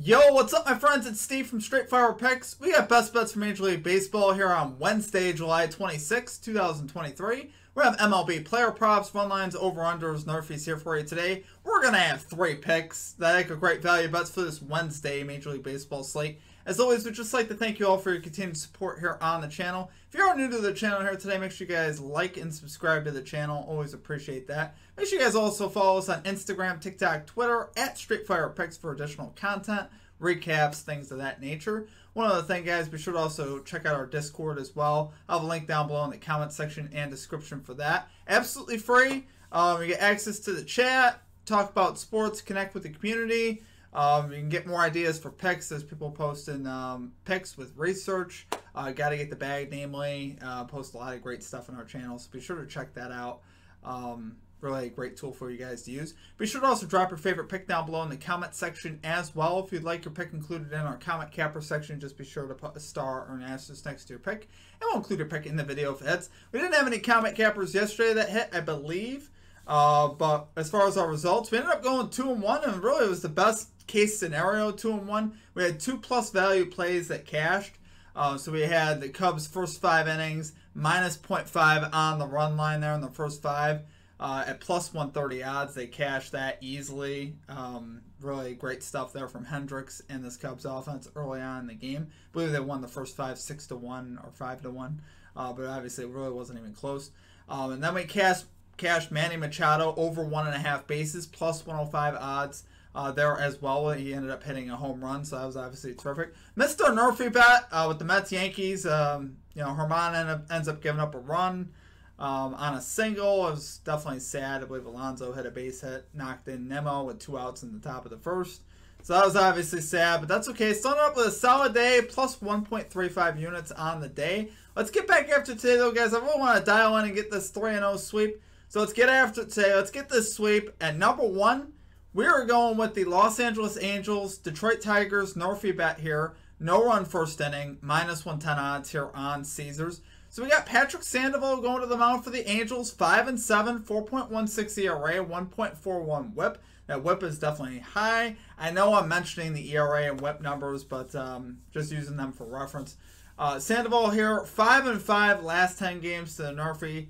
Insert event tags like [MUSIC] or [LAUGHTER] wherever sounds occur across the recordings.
Yo, what's up, my friends? It's Steve from Straight Fire Picks. We got best bets for Major League Baseball here on Wednesday, July 26, 2023. We have MLB player props, run lines, over unders, NRFIs here for you today. We're going to have three picks that make a great value bets for this Wednesday Major League Baseball slate. As always, we'd just like to thank you all for your continued support here on the channel. If you are new to the channel here today, make sure you guys like and subscribe to the channel. Always appreciate that. Make sure you guys also follow us on Instagram, TikTok, Twitter, at StraightFirePicks for additional content, recaps, things of that nature. One other thing, guys, be sure to also check out our Discord as well. I'll have a link down below in the comment section and description for that. Absolutely free. Um, you get access to the chat, talk about sports, connect with the community. Um, you can get more ideas for picks as people posting um, picks with research. Uh, Got to get the bag, namely. Uh, post a lot of great stuff on our channel, so be sure to check that out. Um, really great tool for you guys to use. Be sure to also drop your favorite pick down below in the comment section as well. If you'd like your pick included in our comment capper section, just be sure to put a star or an asterisk next to your pick. And we'll include your pick in the video if it hits. We didn't have any comment cappers yesterday that hit, I believe. Uh, but as far as our results, we ended up going 2 and 1, and really it was the best case scenario 2 and 1. We had two plus value plays that cashed. Uh, so we had the Cubs' first five innings, minus 0.5 on the run line there in the first five. Uh, at plus 130 odds, they cashed that easily. Um, really great stuff there from Hendricks and this Cubs offense early on in the game. I believe they won the first five, six to one or five to one, uh, but obviously it really wasn't even close. Um, and then we cashed cashed Manny Machado over one and a half bases, plus 105 odds. Uh, there as well. He ended up hitting a home run, so that was obviously terrific. Mr. Nerfy bat uh, with the Mets Yankees. Um, you know, German end up, ends up giving up a run um, on a single. It was definitely sad. I believe Alonso hit a base hit, knocked in Nimmo with two outs in the top of the first. So that was obviously sad, but that's okay. Starting up with a solid day, plus 1.35 units on the day. Let's get back after today, though, guys. I really want to dial in and get this 3 0 sweep. So let's get after today. Let's get this sweep. At number one, we are going with the Los Angeles Angels, Detroit Tigers, NRFI bet here. No run first inning, minus 110 odds here on Caesars. So we got Patrick Sandoval going to the mound for the Angels, 5 and 7, 4.16 ERA, 1.41 whip. That whip is definitely high. I know I'm mentioning the ERA and whip numbers, but um, just using them for reference. Uh, Sandoval here, 5 and 5 last 10 games to the.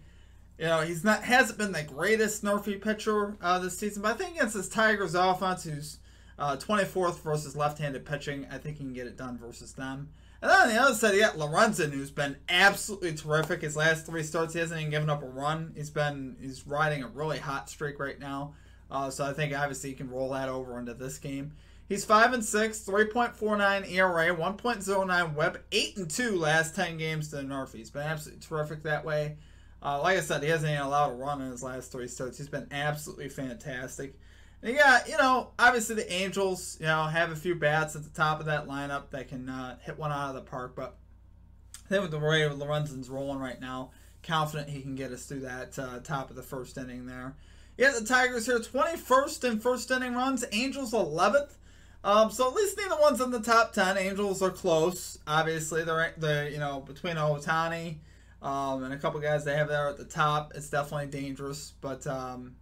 You know, he's not hasn't been the greatest NRFI pitcher uh, this season, but I think against this Tigers offense, who's uh, 24th versus left-handed pitching, I think he can get it done versus them. And then on the other side, you got Lorenzen, who's been absolutely terrific. His last three starts, he hasn't even given up a run. He's been he's riding a really hot streak right now. Uh, so I think obviously he can roll that over into this game. He's five and six, 3.49 ERA, 1.09 WHIP, eight and two last 10 games to the North. He's been absolutely terrific that way. Uh, like I said, he hasn't allowed a run in his last three starts. He's been absolutely fantastic. And you got, you know, obviously the Angels, you know, have a few bats at the top of that lineup that can uh, hit one out of the park. But I think with the way Lorenzen's rolling right now, confident he can get us through that uh, top of the first inning there. Yeah, the Tigers here, 21st in first inning runs. Angels 11th. Um, so at least neither one's in the top 10. Angels are close. Obviously, they're, they're you know, between Ohtani um, and a couple guys they have there at the top. It's definitely dangerous, but um,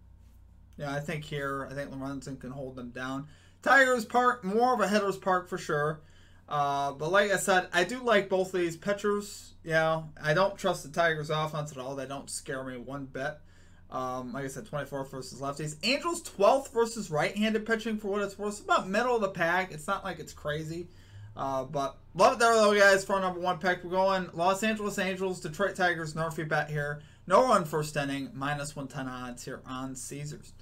yeah, I think here I think Lorenzen can hold them down. Tigers Park more of a hitter's park for sure. Uh, but like I said, I do like both of these pitchers. Know, I don't trust the Tigers offense at all. They don't scare me one bit. Um, like I said, 24th versus lefties. Angels 12th versus right-handed pitching for what it's worth. It's about middle of the pack. It's not like it's crazy. Uh, but love it there though, guys, for our number one pick. We're going Los Angeles Angels, Detroit Tigers, NRFI bet here. No run first inning, minus 110 odds here on Caesars.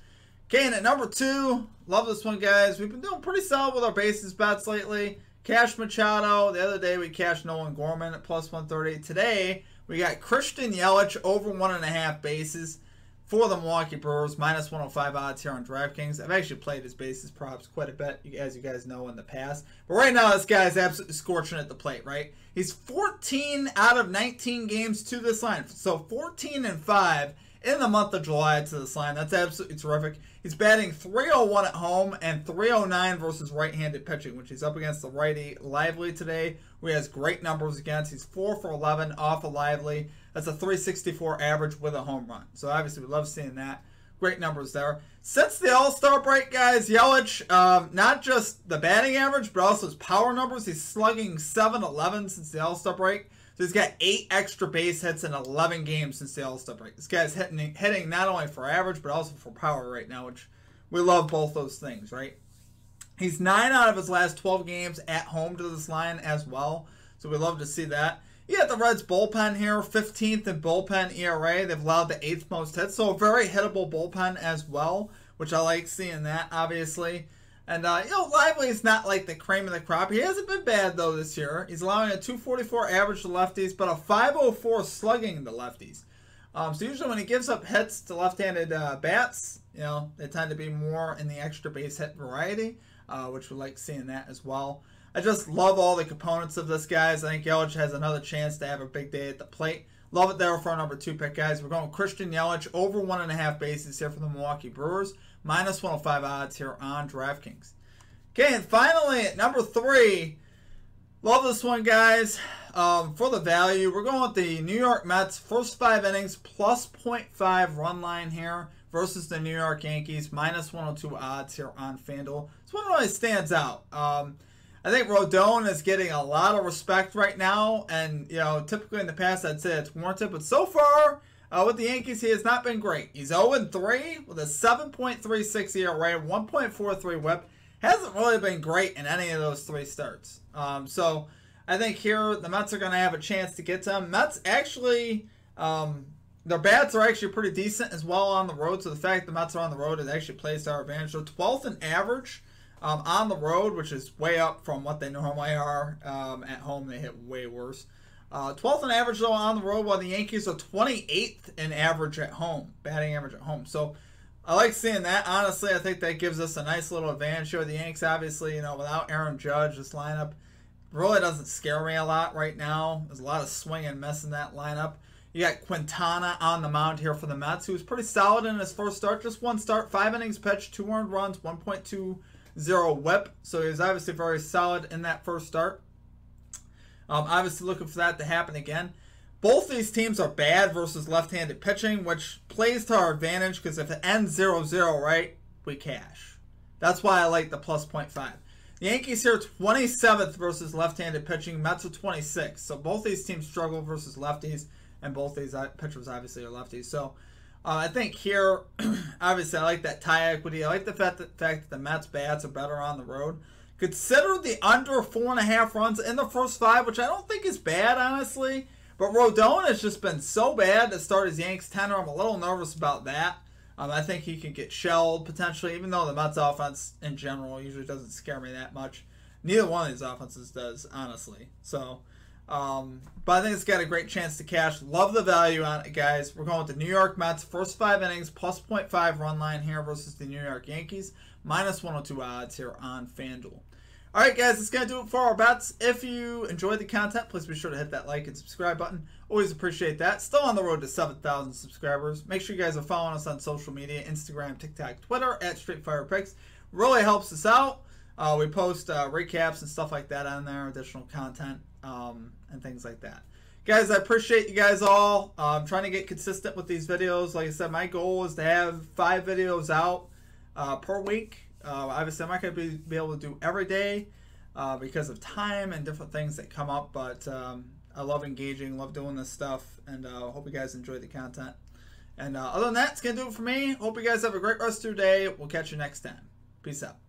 Okay, and at number two, love this one, guys. We've been doing pretty solid with our bases bets lately. Cash Machado. The other day we cashed Nolan Gorman at plus 130. Today we got Christian Yelich over one and a half bases for the Milwaukee Brewers, minus 105 odds here on DraftKings. I've actually played his bases props quite a bit, as you guys know, in the past. But right now, this guy is absolutely scorching at the plate, right? He's 14 out of 19 games to this line. So 14 and 5 in the month of July to this line. That's absolutely terrific. He's batting 301 at home and 309 versus right-handed pitching, which he's up against the righty Lively today, who he has great numbers against. He's 4 for 11 off of Lively. That's a 364 average with a home run. So obviously we love seeing that. great numbers there. Since the All Star break, guys, Yelich, um, not just the batting average, but also his power numbers. He's slugging 711 since the All Star break. So he's got eight extra base hits in 11 games since the All Star break. This guy's hitting, hitting not only for average, but also for power right now, which we love both those things, right? He's nine out of his last 12 games at home to this line as well. So we love to see that. You got the Reds bullpen here, 15th in bullpen ERA. They've allowed the eighth most hits, so a very hittable bullpen as well, which I like seeing that, obviously. And, uh, you know, Lively is not like the cream of the crop. He hasn't been bad, though, this year. He's allowing a 244 average to lefties, but a 504 slugging to lefties. Um, so usually when he gives up hits to left-handed uh, bats, you know, they tend to be more in the extra base hit variety, uh, which we like seeing that as well. I just love all the components of this, guys. I think Yelich has another chance to have a big day at the plate. Love it there for our number two pick, guys. We're going Christian Yelich over one and a half bases here for the Milwaukee Brewers. Minus 105 odds here on DraftKings. Okay, and finally at number three, love this one, guys. Um, for the value, we're going with the New York Mets first five innings plus 0.5 run line here versus the New York Yankees minus 102 odds here on FanDuel. This one really stands out. Um, I think Rodon is getting a lot of respect right now, and you know, typically in the past I'd say it's warranted, but so far uh, with the Yankees, he has not been great. He's 0 3 with a 7.36 ERA, 1.43 WHIP. Hasn't really been great in any of those three starts. Um, so I think here the Mets are going to have a chance to get to him. Mets actually, um, their bats are actually pretty decent as well on the road. So the fact the Mets are on the road, it actually plays to our advantage. So 12th in average um, on the road, which is way up from what they normally are. Um, at home, they hit way worse. Uh, 12th in average though on the road, while the Yankees are 28th in average at home, batting average at home. So I like seeing that. Honestly, I think that gives us a nice little advantage here. The Yanks, obviously, you know, without Aaron Judge, this lineup really doesn't scare me a lot right now. There's a lot of swing and in that lineup. You got Quintana on the mound here for the Mets, who was pretty solid in his first start. Just one start, five innings pitched, two earned runs, 1.20 whip. So he was obviously very solid in that first start. Um, obviously, looking for that to happen again. Both these teams are bad versus left-handed pitching, which plays to our advantage because if it ends 0-0, right, we cash. That's why I like the plus 0.5. The Yankees here 27th versus left-handed pitching. Mets are 26. So both these teams struggle versus lefties, and both these uh, pitchers obviously are lefties. So uh, I think here, [CLEARS THROAT] obviously, I like that tie equity. I like the fact that, fact that the Mets bats are better on the road. Consider the under four and a half runs in the first five, which I don't think is bad, honestly. But Rodon has just been so bad to start his Yanks tenor. I'm a little nervous about that. Um, I think he could get shelled potentially, even though the Mets offense in general usually doesn't scare me that much. Neither one of these offenses does, honestly. So, um, but I think it's got a great chance to cash. Love the value on it, guys. We're going with the New York Mets first five innings plus 0.5 run line here versus the New York Yankees minus 102 odds here on FanDuel. All right, guys, that's going to do it for our bets. If you enjoyed the content, please be sure to hit that like and subscribe button. Always appreciate that. Still on the road to 7,000 subscribers. Make sure you guys are following us on social media, Instagram, TikTok, Twitter, at Straightfire Picks. Really helps us out. Uh, we post uh, recaps and stuff like that on there, additional content, um, and things like that. Guys, I appreciate you guys all. Uh, I'm trying to get consistent with these videos. Like I said, my goal is to have five videos out uh, per week. Uh, obviously, I'm not going to be, able to do every day uh, because of time and different things that come up, but um, I love engaging, love doing this stuff, and uh, hope you guys enjoy the content. And uh, other than that, it's going to do it for me. Hope you guys have a great rest of your day. We'll catch you next time. Peace out.